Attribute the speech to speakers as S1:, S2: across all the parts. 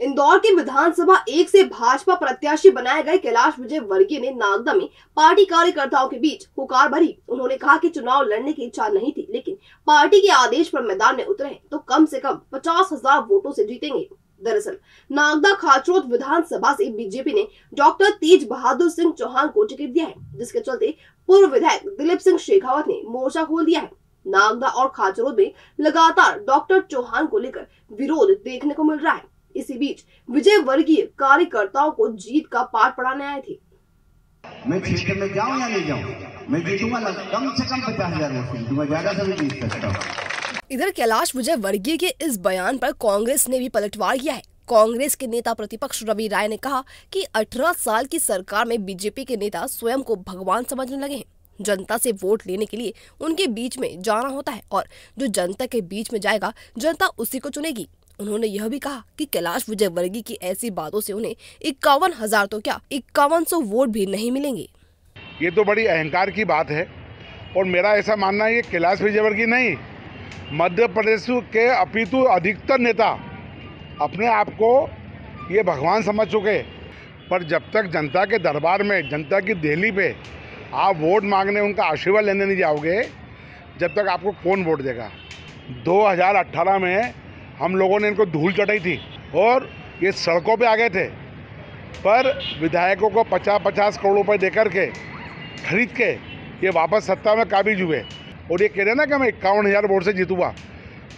S1: इंदौर के विधानसभा एक से भाजपा प्रत्याशी बनाए गए कैलाश विजय वर्गीय ने नागदा में पार्टी कार्यकर्ताओं के बीच पुकार भरी। उन्होंने कहा कि चुनाव लड़ने की इच्छा नहीं थी, लेकिन पार्टी के आदेश पर मैदान में उतरे तो कम से कम पचास हज़ार वोटों से जीतेंगे। दरअसल नागदा खाचरोद विधानसभा से बीजेपी ने डॉक्टर तेज बहादुर सिंह चौहान को टिकट दिया है, जिसके चलते पूर्व विधायक दिलीप सिंह शेखावत ने मोर्चा खोल दिया है। नागदा और खाचरोद में लगातार डॉक्टर चौहान को लेकर विरोध देखने को मिल रहा है। इसी बीच विजय वर्गीय कार्यकर्ताओं को जीत का पाठ पढ़ाने आए थे।
S2: मैं क्षेत्र में जाऊँ या नहीं जाऊँ? मैं जीतूँगा कम से कम पचास हज़ार वोट जीतूँगा ज़्यादा से जीत सकता हूँ।
S1: इधर कैलाश विजय वर्गीय के इस बयान पर कांग्रेस ने भी पलटवार किया है। कांग्रेस के नेता प्रतिपक्ष रवि राय ने कहा कि 18 साल की सरकार में बीजेपी के नेता स्वयं को भगवान समझने लगे हैं। जनता से वोट लेने के लिए उनके बीच में जाना होता है और जो जनता के बीच में जाएगा जनता उसी को चुनेगी। उन्होंने यह भी कहा कि कैलाश विजय वर्गीय की ऐसी बातों से उन्हें इक्यावन हज़ार तो क्या इक्यावन सौ वोट भी नहीं मिलेंगे?
S3: ये तो बड़ी अहंकार की बात है और मेरा ऐसा मानना है कि कैलाश विजयवर्गीय नहीं, मध्य प्रदेश के अपितु अधिकतर नेता अपने आप को ये भगवान समझ चुके पर जब तक जनता के दरबार में, जनता की दहली पे आप वोट मांगने, उनका आशीर्वाद लेने नहीं जाओगे, जब तक आपको कौन वोट देगा? 2018 में हम लोगों ने इनको धूल चटाई थी और ये सड़कों पे आ गए थे। पर विधायकों को पचास पचास करोड़ रुपए दे करके खरीद के ये वापस सत्ता में काबिज हुए। और ये कह रहे ना कि मैं इक्यावन हज़ार वोट से जीतूँगा।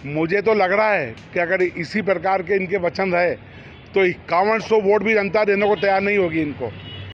S3: मुझे तो लग रहा है कि अगर इसी प्रकार के इनके वचन रहे तो इक्यावन सौ वोट भी जनता देने को तैयार नहीं होगी इनको।